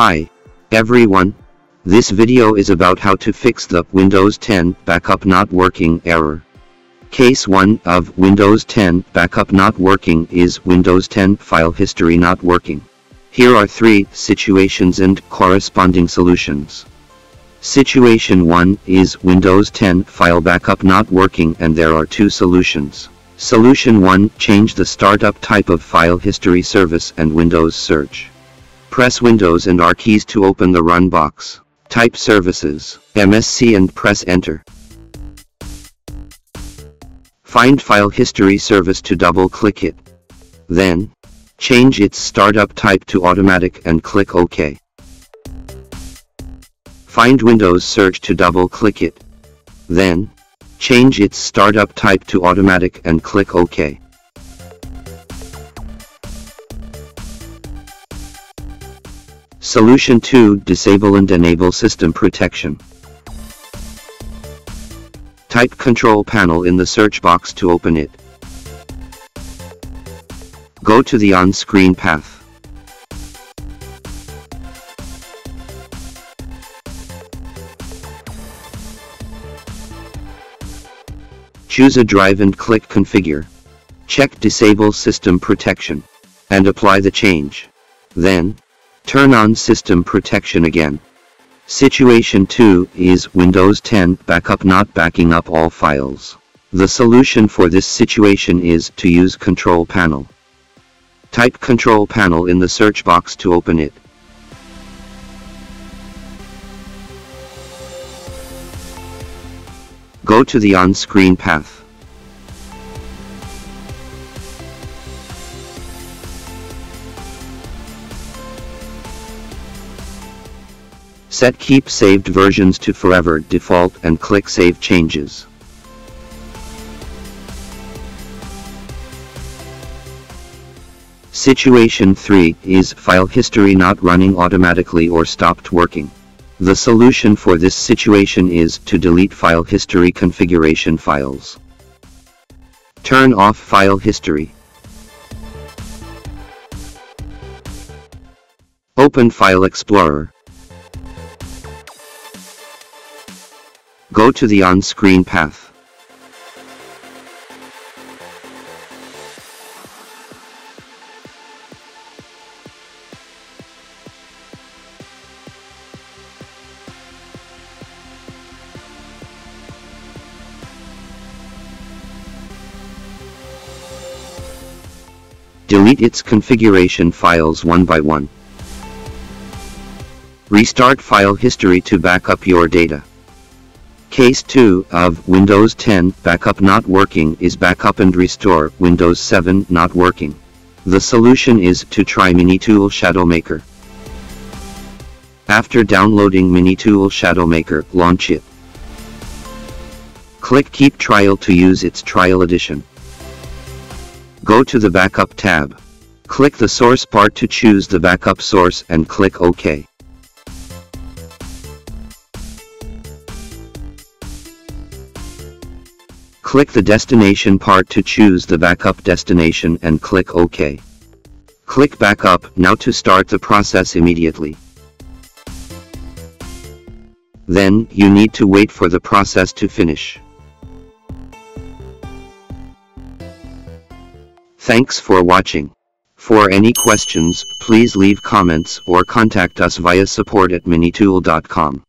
Hi, everyone. This video is about how to fix the Windows 10 backup not working error. Case 1 of Windows 10 backup not working is Windows 10 file history not working. Here are three situations and corresponding solutions. Situation 1 is Windows 10 file backup not working and there are two solutions. Solution 1 Change the startup type of file history service and Windows search. Press Windows and R keys to open the run box. Type services, MSC and press enter. Find file history service to double click it. Then, change its startup type to automatic and click OK. Find Windows search to double click it. Then, change its startup type to automatic and click OK. Solution 2 Disable and enable system protection. Type Control Panel in the search box to open it. Go to the on-screen path. Choose a drive and click Configure. Check Disable System Protection. And apply the change. Then, turn on System Protection again. Situation 2 is Windows 10 backup not backing up all files. The solution for this situation is to use Control Panel. Type Control Panel in the search box to open it. Go to the on-screen path. Set Keep Saved Versions to Forever Default and click Save Changes. Situation 3 is file history not running automatically or stopped working. The solution for this situation is to delete file history configuration files. Turn off file history. Open File Explorer. Go to the on-screen path. Delete its configuration files one by one. Restart file history to back up your data. Case 2 of Windows 10 backup not working is backup and restore Windows 7 not working. The solution is to try Minitool Shadowmaker. After downloading Minitool Shadowmaker, launch it. Click Keep Trial to use its trial edition. Go to the Backup tab. Click the Source part to choose the backup source and click OK. Click the Destination part to choose the backup destination and click OK. Click Backup now to start the process immediately. Then, you need to wait for the process to finish. Thanks for watching. For any questions, please leave comments or contact us via support at minitool.com.